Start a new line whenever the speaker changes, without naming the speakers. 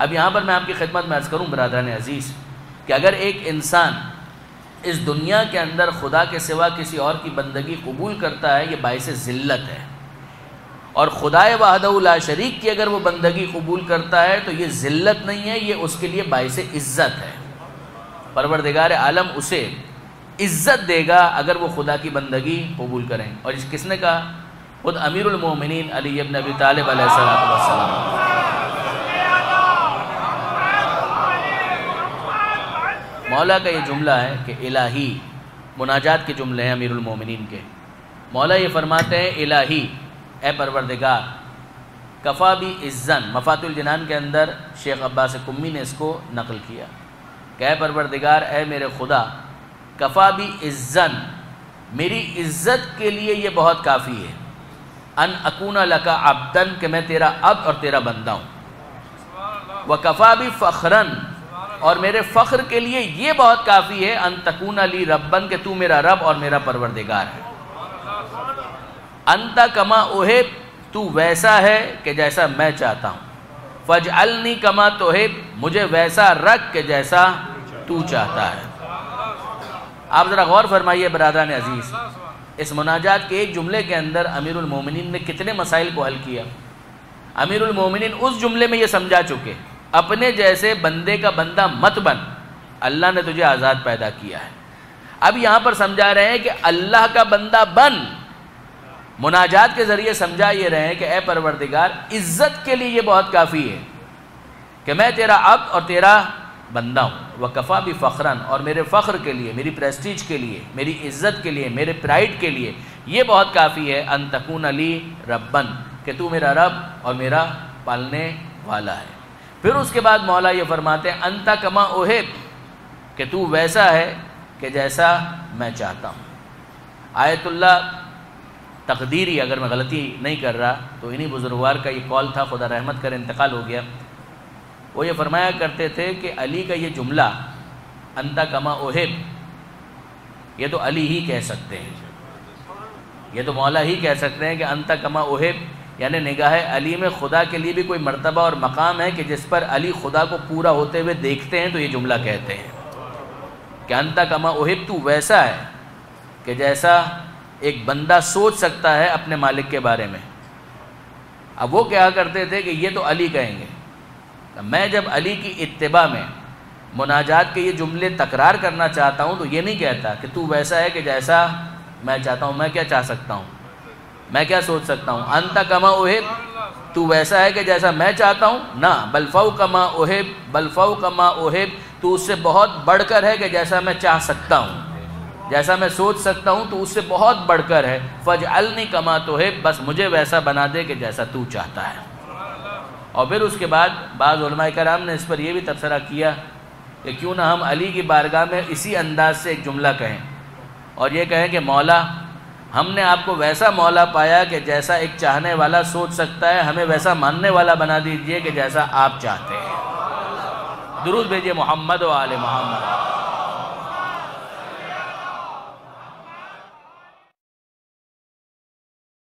اب یہاں پر میں آپ کی خدمت میں عرض کروں برادران عزیز کہ اگر ایک انسان اس دنیا کے اندر خدا کے سوا کسی اور کی بندگی قبول کرتا ہے، یہ باعث ذلت ہے۔ اور خدا وحدہ لا شریک کی اگر وہ بندگی قبول کرتا ہے تو یہ ذلت نہیں ہے، یہ اس کے لیے باعث عزت ہے۔ پروردگار عالم اسے عزت دے گا اگر وہ خدا کی بندگی قبول کریں۔ اور اس کس نے کہا؟ خود امیر المومنین علی ابن ابی طالب علیہ السلام مولا کا یہ جملہ ہے کہ الہی، مناجات کے جملے ہیں امیر المومنین کے۔ مولا یہ فرماتے ہیں، الہی، اے پروردگار۔ کفا بھی عزن مفات الجنان کے اندر شیخ عباس کمی نے اس کو نقل کیا۔ کہ اے پروردگار، اے میرے خدا، کفا بھی عزن، میری عزت کے لیے یہ بہت کافی ہے۔ ان اکون لکا عبدن، کہ میں تیرا عبد اور تیرا بندہ ہوں۔ وہ کفا بھی فخرن اور میرے فخر کے لیے یہ بہت کافی ہے، ان تکون علی ربن، کہ تو میرا رب اور میرا پروردگار ہے۔ انتا کما اوہب تو ویسا ہے کہ جیسا میں چاہتا ہوں۔ فجعلنی کما توہب مجھے ویسا رکھ کہ جیسا تو چاہتا ہے۔ آپ ذرا غور فرمائیے برادران عزیز، اس مناجات کے ایک جملے کے اندر امیر المومنین نے کتنے مسائل کو حل کیا۔ امیر المومنین اس جملے میں یہ سمجھا چکے۔ اپنے جیسے بندے کا بندہ مت بن۔ اللہ نے تجھے آزاد پیدا کیا ہے۔ اب یہاں پر سمجھا رہے ہیں کہ اللہ کا بندہ بن۔ مناجات کے ذریعے سمجھا یہ رہے ہیں کہ اے پروردگار، عزت کے لیے یہ بہت کافی ہے کہ میں تیرا اب اور تیرا بندہ ہوں۔ وہ کفا بھی فخراً اور میرے فخر کے لیے، میری پریسٹیج کے لیے، میری عزت کے لیے، میرے پرائڈ کے لیے یہ بہت کافی ہے۔ ان تکون علی ربن، کہ تو میرا رب اور میرا پالنے والا ہے۔ پھر اس کے بعد مولا یہ فرماتے ہیں، انتا کما اوہب کہ تو ویسا ہے کہ جیسا میں چاہتا ہوں۔ آیت اللہ تقدیری اگر میں غلطی نہیں کر رہا، تو انہی بزرگوار کا یہ کال تھا، خدا رحمت کر انتقال ہو گیا۔ وہ یہ فرمایا کرتے تھے کہ علی کا یہ جملہ، انتا کما اوہب یہ تو علی ہی کہہ سکتے ہیں۔ یہ تو مولا ہی کہہ سکتے ہیں کہ انتا کما اوہب یعنی نگاہ علی میں خدا کے لیے بھی کوئی مرتبہ اور مقام ہے کہ جس پر علی خدا کو پورا ہوتے ہوئے دیکھتے ہیں تو یہ جملہ کہتے ہیں۔ کہ انتا کما اوہب تو ویسا ہے کہ جیسا ایک بندہ سوچ سکتا ہے اپنے مالک کے بارے میں۔ اب وہ کیا کرتے تھے کہ یہ تو علی کہیں گے۔ میں جب علی کی اتباع میں مناجات کے یہ جملے تکرار کرنا چاہتا ہوں تو یہ نہیں کہتا کہ تو ویسا ہے کہ جیسا میں چاہتا ہوں، میں کیا چاہ سکتا ہوں؟ میں کیا سوچ سکتا ہوں؟ انتا کما اوہب تو ویسا ہے کہ جیسا میں چاہتا ہوں، نہ بلفو کما اوہب بلفو کما اوہب تو اس سے بہت بڑھ کر ہے کہ جیسا میں چاہ سکتا ہوں۔ جیسا میں سوچ سکتا ہوں، تو اس سے بہت بڑھ کر ہے۔ فج النی کما تو ہے بس مجھے ویسا بنا دے کہ جیسا تو چاہتا ہے۔ اور پھر اس کے بعد بعض علماء کرام نے اس پر یہ بھی تبصرہ کیا کہ کیوں نہ ہم علی کی بارگاہ میں اسی انداز سے ایک جملہ کہیں۔ اور یہ کہیں کہ مولا ہم نے آپ کو ویسا مولا پایا کہ جیسا ایک چاہنے والا سوچ سکتا ہے، ہمیں ویسا ماننے والا بنا دیجیے کہ جیسا آپ چاہتے ہیں۔ درود بھیجئے محمد و آل محمد۔